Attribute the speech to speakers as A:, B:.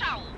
A: strzał!